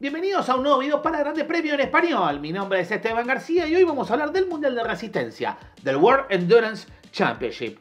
Bienvenidos a un nuevo video para Grande Premio en Español. Mi nombre es Esteban García y hoy vamos a hablar del Mundial de Resistencia, del World Endurance Championship.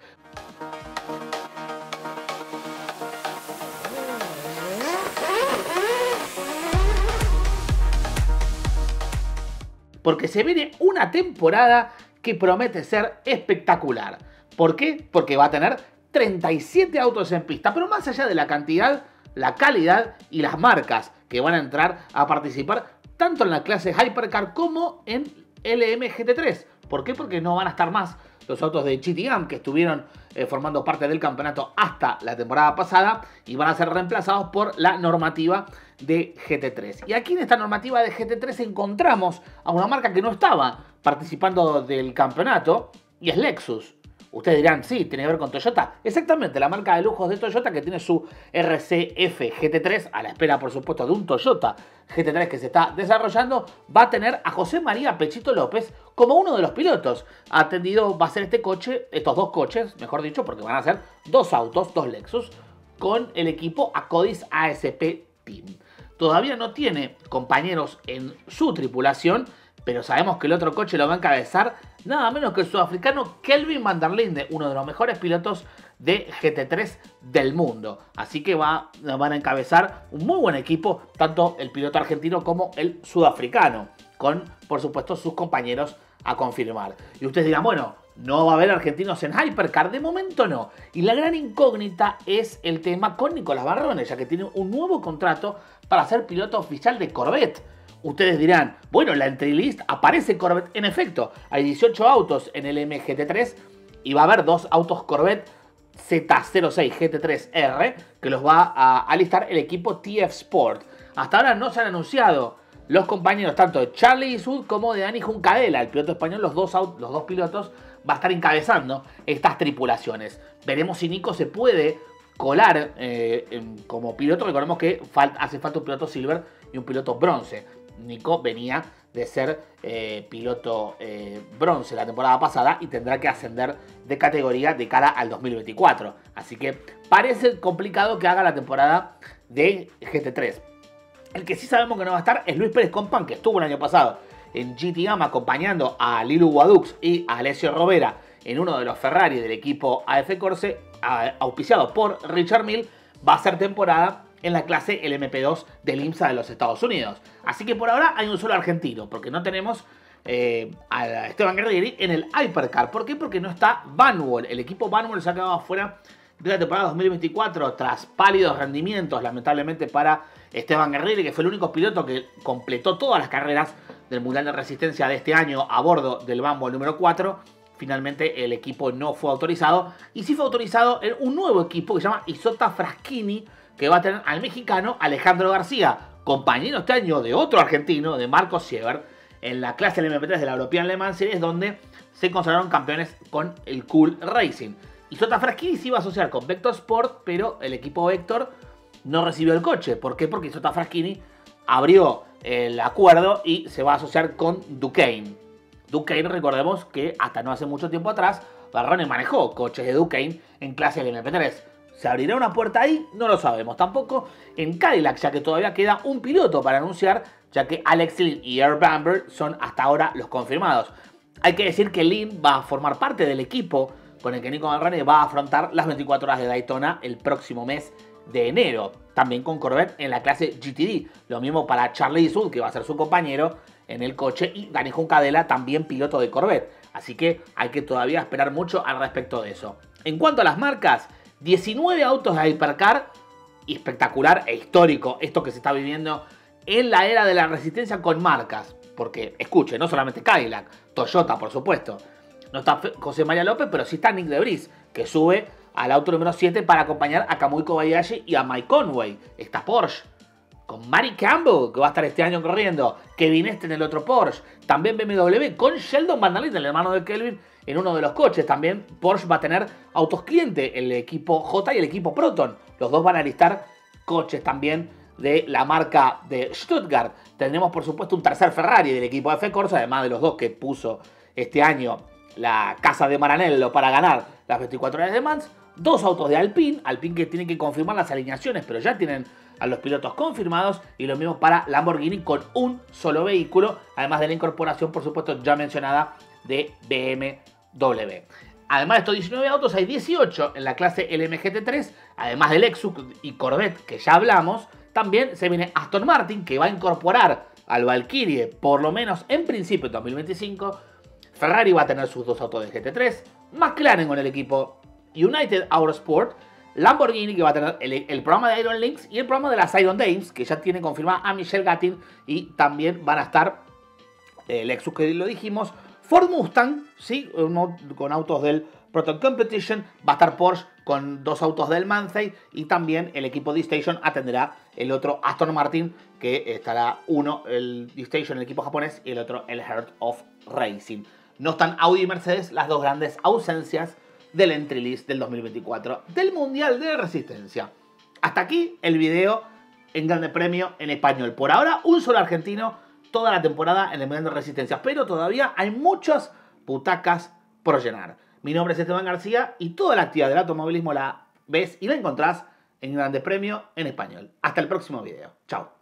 Porque se viene una temporada que promete ser espectacular. ¿Por qué? Porque va a tener 37 autos en pista, pero más allá de la cantidad, la calidad y las marcas que van a entrar a participar tanto en la clase Hypercar como en LMGT3. ¿Por qué? Porque no van a estar más los autos de GTM que estuvieron eh, formando parte del campeonato hasta la temporada pasada y van a ser reemplazados por la normativa de GT3. Y aquí en esta normativa de GT3 encontramos a una marca que no estaba participando del campeonato y es Lexus. Ustedes dirán, sí, tiene que ver con Toyota. Exactamente, la marca de lujos de Toyota que tiene su RCF GT3, a la espera, por supuesto, de un Toyota GT3 que se está desarrollando, va a tener a José María Pechito López como uno de los pilotos. Atendido va a ser este coche, estos dos coches, mejor dicho, porque van a ser dos autos, dos Lexus, con el equipo Acodis ASP Team. Todavía no tiene compañeros en su tripulación, pero sabemos que el otro coche lo va a encabezar nada menos que el sudafricano Kelvin van der Linde, uno de los mejores pilotos de GT3 del mundo. Así que va, van a encabezar un muy buen equipo, tanto el piloto argentino como el sudafricano, con por supuesto sus compañeros a confirmar. Y ustedes dirán, bueno, no va a haber argentinos en Hypercar, de momento no. Y la gran incógnita es el tema con Nicolás Barrones, ya que tiene un nuevo contrato para ser piloto oficial de Corvette. Ustedes dirán, bueno, la entry list aparece Corvette. En efecto, hay 18 autos en el MGT3 y va a haber dos autos Corvette Z06 GT3R que los va a alistar el equipo TF Sport. Hasta ahora no se han anunciado los compañeros tanto de Charlie Eastwood como de Dani Juncadela, el piloto español, los dos, los dos pilotos va a estar encabezando estas tripulaciones. Veremos si Nico se puede colar eh, como piloto. Recordemos que hace falta un piloto silver y un piloto bronce. Nico venía de ser eh, piloto eh, bronce la temporada pasada y tendrá que ascender de categoría de cara al 2024. Así que parece complicado que haga la temporada de GT3. El que sí sabemos que no va a estar es Luis Pérez Compan, que estuvo el año pasado en GTM acompañando a Lilu Guadux y a Alessio Robera en uno de los Ferrari del equipo AF Corse, auspiciado por Richard Mill, va a ser temporada en la clase LMP2 del IMSA de los Estados Unidos. Así que por ahora hay un solo argentino, porque no tenemos eh, a Esteban Guerrieri en el Hypercar. ¿Por qué? Porque no está Vanwall. El equipo Vanwall se ha quedado afuera de la temporada 2024 tras pálidos rendimientos, lamentablemente, para Esteban Guerrieri, que fue el único piloto que completó todas las carreras del Mundial de Resistencia de este año a bordo del Vanwall número 4. Finalmente el equipo no fue autorizado y sí fue autorizado en un nuevo equipo que se llama Isota Fraschini, que va a tener al mexicano Alejandro García, compañero este año de otro argentino, de Marcos Siever, en la clase del MP3 de la European Le Mans Series, donde se consagraron campeones con el Cool Racing. Y Sota Fraschini se iba a asociar con Vector Sport, pero el equipo Vector no recibió el coche. ¿Por qué? Porque Sota Fraschini abrió el acuerdo y se va a asociar con Duquesne. Duquesne, recordemos que hasta no hace mucho tiempo atrás, Barrone manejó coches de Duquesne en clase del MP3. ¿Se abrirá una puerta ahí? No lo sabemos. Tampoco en Cadillac, ya que todavía queda un piloto para anunciar, ya que Alex Lynn y Air Bamber son hasta ahora los confirmados. Hay que decir que Lynn va a formar parte del equipo con el que Nico Marrone va a afrontar las 24 horas de Daytona el próximo mes de enero. También con Corvette en la clase GTD. Lo mismo para Charlie Sud, que va a ser su compañero en el coche, y Dani Juncadela, también piloto de Corvette. Así que hay que todavía esperar mucho al respecto de eso. En cuanto a las marcas, 19 autos de Hypercar, espectacular e histórico esto que se está viviendo en la era de la resistencia con marcas. Porque, escuche, no solamente Cadillac, Toyota, por supuesto. No está José María López, pero sí está Nick Debris, que sube al auto número 7 para acompañar a Kamui Kobayashi y a Mike Conway. Está Porsche. Mary Campbell, que va a estar este año corriendo. Kevin Este en el otro Porsche. También BMW con Sheldon Van el hermano de Kelvin, en uno de los coches. También Porsche va a tener autos cliente, el equipo J y el equipo Proton. Los dos van a listar coches también de la marca de Stuttgart. Tendremos por supuesto un tercer Ferrari del equipo F Corsa, además de los dos que puso este año la casa de Maranello para ganar las 24 horas de Mans. Dos autos de Alpine, Alpine que tiene que confirmar las alineaciones, pero ya tienen a los pilotos confirmados y lo mismo para Lamborghini con un solo vehículo, además de la incorporación, por supuesto, ya mencionada de BMW. Además de estos 19 autos, hay 18 en la clase LMGT3, además del Lexus y Corvette que ya hablamos. También se viene Aston Martin, que va a incorporar al Valkyrie, por lo menos en principio en 2025. Ferrari va a tener sus dos autos de GT3. McLaren con el equipo United Autosport. Lamborghini que va a tener el, programa de Iron Links y el programa de las Iron Dames, que ya tiene confirmada a Michelle Gattin. Y también van a estar el Lexus que lo dijimos, Ford Mustang, ¿sí? con autos del Proton Competition. Va a estar Porsche con dos autos del Mansey. Y también el equipo D-Station atenderá el otro Aston Martin, que estará uno, el D-Station, el equipo japonés, y el otro, el Heart of Racing. No están Audi y Mercedes, las dos grandes ausencias del entry del 2024 del Mundial de Resistencia. Hasta aquí el video en Grande Premio en español. Por ahora, un solo argentino toda la temporada en el Mundial de Resistencia. Pero todavía hay muchas putacas por llenar. Mi nombre es Esteban García y toda la actividad del automovilismo la ves y la encontrás en Grande Premio en español. Hasta el próximo video. Chao.